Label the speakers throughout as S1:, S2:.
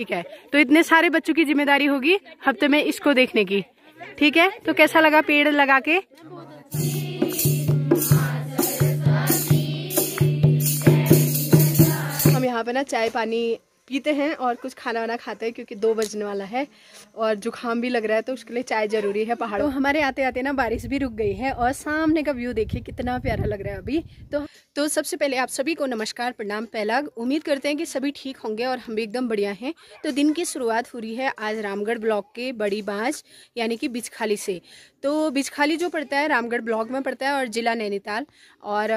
S1: ठीक है। तो इतने सारे बच्चों की ज़िम्मेदारी होगी हफ़्ते में इसको देखने की। ठीक है? तो कैसा लगा पेड़ लगा के? हम यहाँ पे ना चाय पानी पीते हैं और कुछ खाना वाना खाते हैं क्योंकि दो बजने वाला है और जुकाम भी लग रहा है तो उसके लिए चाय ज़रूरी है पहाड़ों तो हमारे आते आते ना बारिश भी रुक गई है और सामने का व्यू देखिए कितना प्यारा लग रहा है अभी। तो तो सबसे पहले आप सभी को नमस्कार, प्रणाम पहला उम्मीद करते हैं कि सभी ठीक होंगे और हम भी एकदम बढ़िया हैं। तो दिन की शुरुआत हो रही है आज रामगढ़ ब्लॉक के बड़ी बाँझ, यानी कि बिचखाली से। तो बिचखाली जो पड़ता है, रामगढ़ ब्लॉक में पड़ता है और ज़िला नैनीताल। और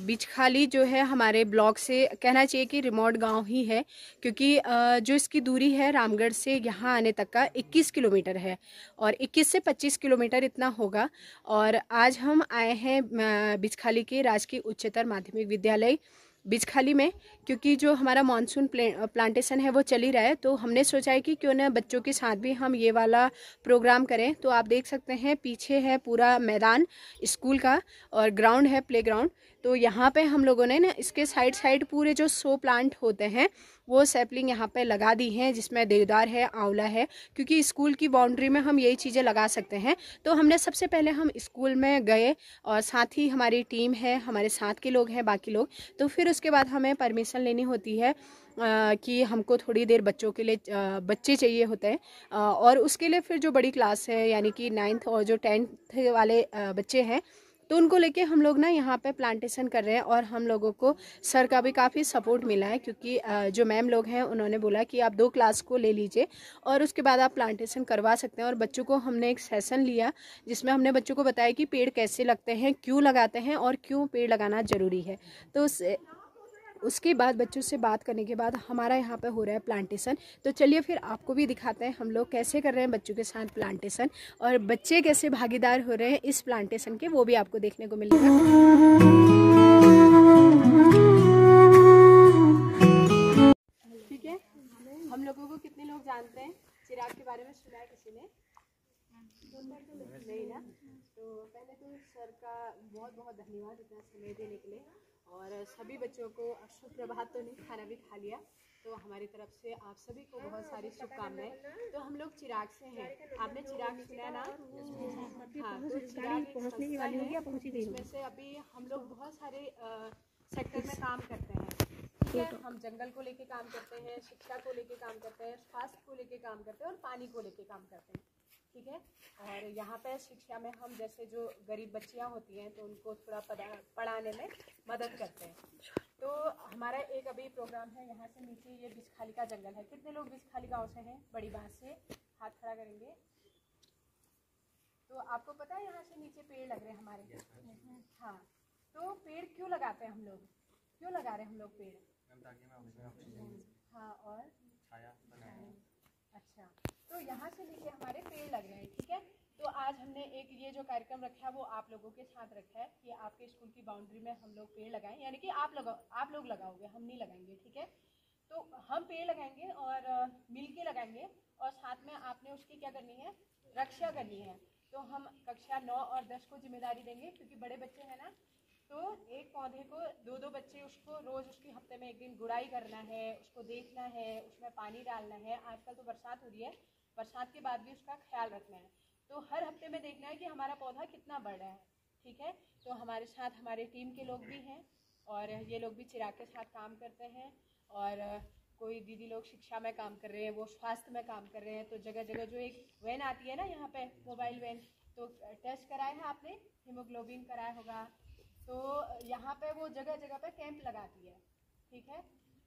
S1: बिचखाली जो है हमारे ब्लॉक से कहना चाहिए कि रिमोट गाँव ही है क्योंकि जो इसकी दूरी है रामगढ़ से यहाँ आने तक का 21 किलोमीटर है और 21 से 25 किलोमीटर इतना होगा और आज हम आए हैं बिचखाली के राजकीय उच्चतर माध्यमिक विद्यालय बिजखाली में क्योंकि जो हमारा मानसून प्लांटेशन है वो चल ही रहा है। तो हमने सोचा है कि क्यों ना बच्चों के साथ भी हम ये वाला प्रोग्राम करें। तो आप देख सकते हैं, पीछे है पूरा मैदान स्कूल का और ग्राउंड है प्ले ग्राउंड तो यहाँ पे हम लोगों ने ना इसके साइड साइड पूरे जो सो प्लांट होते हैं वो सैपलिंग यहाँ पे लगा दी हैं जिसमें देवदार है आंवला है क्योंकि स्कूल की बाउंड्री में हम यही चीज़ें लगा सकते हैं। तो हमने सबसे पहले हम स्कूल में गए और साथ ही हमारी टीम है हमारे साथ के लोग हैं बाकी लोग। तो फिर उसके बाद हमें परमिशन लेनी होती है आ, कि हमको थोड़ी देर बच्चों के लिए आ, बच्चे चाहिए होते हैं। और उसके लिए फिर जो बड़ी क्लास है यानी कि नाइन्थ और जो टेंथ वाले आ, बच्चे हैं तो उनको लेके हम लोग ना यहाँ पे प्लांटेशन कर रहे हैं और हम लोगों को सर का भी काफ़ी सपोर्ट मिला है क्योंकि जो मैम लोग हैं, उन्होंने बोला कि आप दो क्लास को ले लीजिए और उसके बाद आप प्लांटेशन करवा सकते हैं। और बच्चों को हमने एक सेशन लिया जिसमें हमने बच्चों को बताया कि पेड़ कैसे लगते हैं, क्यों लगाते हैं और क्यों पेड़ लगाना ज़रूरी है। तो उसके बाद बच्चों से बात करने के बाद हमारा यहाँ पे हो रहा है प्लांटेशन तो चलिए फिर आपको भी दिखाते हैं हम लोग कैसे कर रहे हैं बच्चों के साथ प्लांटेशन और बच्चे कैसे भागीदार हो रहे हैं इस प्लांटेशन के, वो भी आपको देखने को मिलेगा। ठीक है? हम लोगों को कितने लोग जानते हैं? चिराग के बारे में सुना है किसी ने? नहीं ना? तो पहले तो सर का बहुत बहुत धन्यवाद इतना समय देने के लिए। और सभी बच्चों को सुप्रभात तो नहीं खाना भी खा लिया। तो हमारी तरफ़ से आप सभी को बहुत सारी शुभकामनाएँ। तो हम लोग चिराग से हैं। आपने चिराग सुना ना? हाँ तो चिराग इसमें से अभी हम लोग बहुत सारे सेक्टर में काम करते हैं। ठीक है? हम जंगल को लेके काम करते हैं शिक्षा को लेके काम करते हैं स्वास्थ्य को लेके काम करते हैं और पानी को लेके काम करते हैं। ठीक है? और यहाँ पे शिक्षा में हम जैसे जो गरीब बच्चियाँ होती हैं तो उनको थोड़ा पढ़ाने में मदद करते हैं। तो हमारा एक अभी प्रोग्राम है यहाँ से नीचे ये बिछखाली का जंगल है। कितने लोग बिछखाली गाँव से हैं? बड़ी बात से हाथ खड़ा करेंगे। तो आपको पता है यहाँ से नीचे पेड़ लग रहे हैं हमारे? हाँ। तो पेड़ क्यों लगाते हैं हम लोग? क्यों लगा रहे हैं हम लोग पेड़? हाँ और? अच्छा। तो यहाँ से नीचे हमारे पेड़ लग रहे हैं, ठीक है? तो आज हमने एक ये जो कार्यक्रम रखा है, वो आप लोगों के साथ रखा है कि आपके स्कूल की बाउंड्री में हम लोग पेड़ लगाएँ, यानी कि आप लगा, आप लोग लगाओगे, हम नहीं लगाएँगे, ठीक है? तो हम पेड़ लगाएँगे और मिल के लगाएँगे और साथ में आपने उसकी क्या करनी है? रक्षा करनी है। तो हम कक्षा नौ और दस को ज़िम्मेदारी देंगे, क्योंकि बड़े बच्चे हैं ना तो एक पौधे को दो दो बच्चे उसको रोज़ उसकी हफ़्ते में एक दिन गुड़ाई करना है, उसको देखना है, उसमें पानी डालना है। आजकल तो बरसात हो रही है बरसात के बाद भी उसका ख्याल रखना है। तो हर हफ़्ते में देखना है कि हमारा पौधा कितना बढ़ रहा है, ठीक है? तो हमारे साथ हमारे टीम के लोग भी हैं और ये लोग भी चिराग के साथ काम करते हैं और कोई दीदी लोग शिक्षा में काम कर रहे हैं, वो स्वास्थ्य में काम कर रहे हैं तो जगह जगह जो एक वैन आती है ना यहाँ पे, मोबाइल वैन तो टेस्ट कराए हैं आपने? हीमोग्लोबिन कराया होगा। तो यहाँ पे वो जगह जगह पे कैंप लगाती है, ठीक है?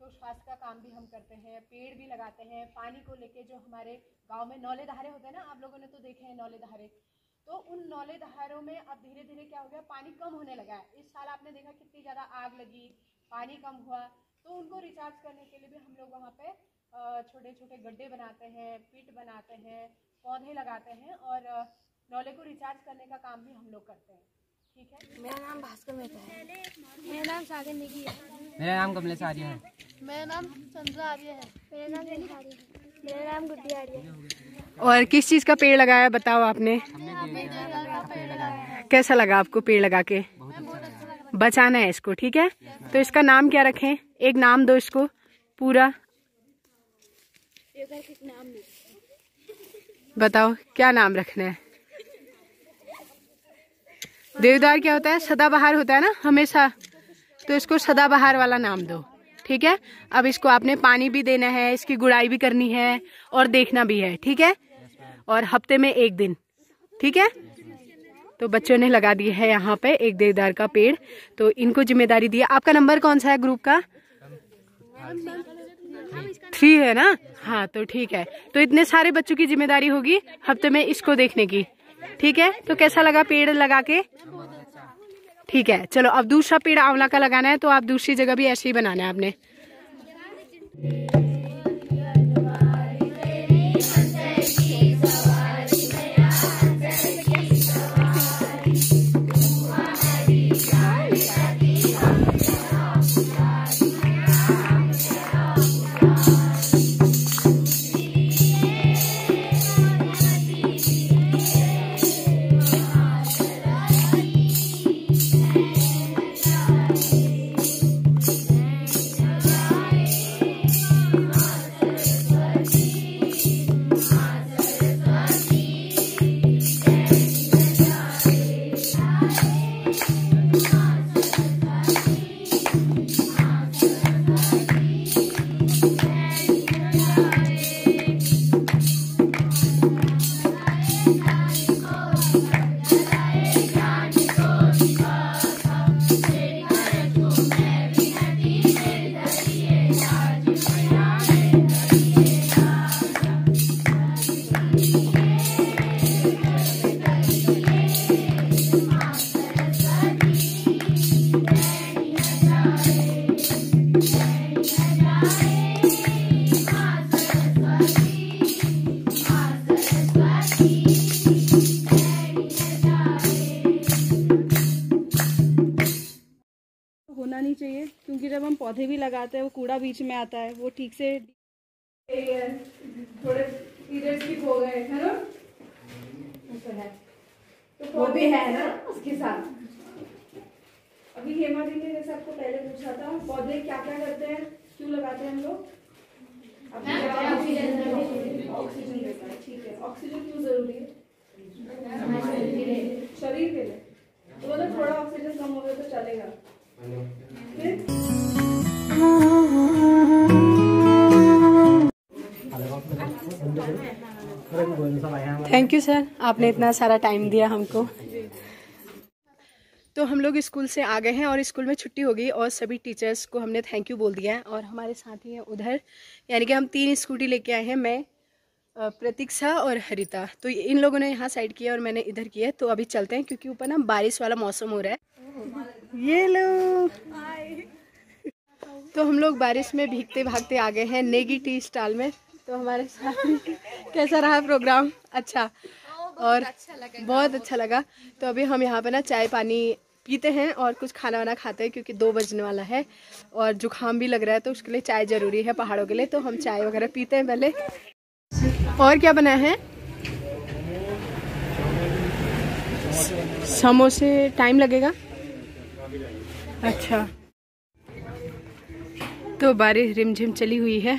S1: तो स्वास्थ्य का काम भी हम करते हैं, पेड़ भी लगाते हैं, पानी को लेके जो हमारे गाँव में नौले धारे होते हैं ना, आप लोगों ने तो देखे हैं नौले धारे तो उन नौले धारों में अब धीरे धीरे क्या हो गया, पानी कम होने लगा है। इस साल आपने देखा कितनी ज़्यादा आग लगी, पानी कम हुआ। तो उनको रिचार्ज करने के लिए भी हम लोग वहाँ पे छोटे छोटे गड्ढे बनाते हैं, पिट बनाते हैं, पौधे लगाते हैं और नौले को रिचार्ज करने का काम भी हम लोग करते है।
S2: मेरा नाम भास्कर मेहता है। मेरा नाम सागर निगी है।
S3: मेरा नाम कमलेश आर्य है।
S2: मेरा नाम चंद्रा आर्य है। मेरा नाम आर्य है। मेरा नाम गुड्डी आर्य है।
S1: और किस चीज़ का पेड़ लगाया बताओ आपने? कैसा लगा आपको पेड़ लगा के? बचाना है इसको ठीक है? तो इसका नाम क्या रखें? एक नाम दो इसको पूरा। बताओ क्या नाम रखना है? देवदार क्या होता है? सदाबहार होता है ना, हमेशा। तो इसको सदाबहार वाला नाम दो, ठीक है? अब इसको आपने पानी भी देना है, इसकी गुड़ाई भी करनी है, और देखना भी है, ठीक है? और हफ़्ते में एक दिन, ठीक है? तो बच्चों ने लगा दिया है यहाँ पे एक देवदार का पेड़। तो इनको ज़िम्मेदारी दी आपका नंबर कौन सा है ग्रुप का? थ्री है ना? हाँ तो ठीक है। तो इतने सारे बच्चों की ज़िम्मेदारी होगी हफ़्ते में इसको देखने की। ठीक है? तो कैसा लगा पेड़ लगा के? ठीक है, चलो, अब दूसरा पेड़ आंवला का लगाना है तो आप दूसरी जगह भी ऐसे ही बनाना है आपने।
S4: पौधे भी लगाते हैं वो कूड़ा बीच में आता है वो ठीक से
S1: थोड़े पीरियड्स हो गए है ना? ऐसा है। तो वो भी है ना उसके साथ?
S4: अभी हेमा दी ने जैसे आपको पहले पूछा था पौधे क्या क्या करते हैं? क्यों लगाते हैं हम लोग? ऑक्सीजन देता है? ठीक है। ऑक्सीजन क्यों ज़रूरी है? शरीर के लिए। तो मतलब थोड़ा ऑक्सीजन कम हो गया तो चलेगा। फिर?
S1: थैंक यू सर आपने इतना सारा टाइम दिया हमको। तो हम लोग स्कूल से आ गए हैं और स्कूल में छुट्टी हो गई और सभी टीचर्स को हमने थैंक यू बोल दिया है। और हमारे साथी हैं उधर। यानी कि हम तीन स्कूटी लेके आए हैं, मैं प्रतीक्षा और हरिता। तो इन लोगों ने यहाँ साइड किया और मैंने इधर किया तो अभी चलते हैं क्योंकि ऊपर ना बारिश वाला मौसम हो रहा है। ये लो। तो हम लोग बारिश में भीगते भागते आ गए हैं नेगी टी स्टॉल में। तो हमारे साथ कैसा रहा प्रोग्राम अच्छा। और बहुत अच्छा लगा। तो अभी हम यहाँ पर ना चाय पानी पीते हैं और कुछ खाना वाना खाते हैं क्योंकि दो बजने वाला है और जुकाम भी लग रहा है तो उसके लिए चाय ज़रूरी है पहाड़ों के लिए तो हम चाय वगैरह पीते हैं पहले। और क्या बनाया है? समोसे टाइम लगेगा? अच्छा। तो बारिश रिमझिम चली हुई है।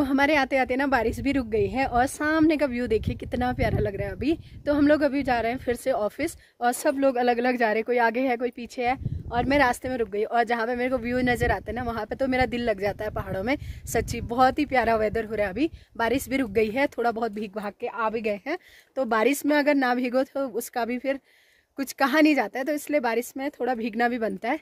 S1: तो हमारे आते आते ना बारिश भी रुक गई है और सामने का व्यू देखिए, कितना प्यारा लग रहा है अभी। तो हम लोग अभी जा रहे हैं फिर से ऑफ़िस और सब लोग अलग अलग जा रहे हैं, कोई आगे है, कोई पीछे है और मैं रास्ते में रुक गई और जहाँ पे मेरे को व्यू नज़र आता है ना, वहाँ पे तो मेरा दिल लग जाता है पहाड़ों में। सच्ची बहुत ही प्यारा वेदर हो रहा है अभी। बारिश भी रुक गई है, थोड़ा बहुत भीग भाग के आ भी गए हैं। तो बारिश में अगर ना भीगो तो उसका भी फिर कुछ कहा नहीं जाता है तो इसलिए बारिश में थोड़ा भीगना भी बनता है।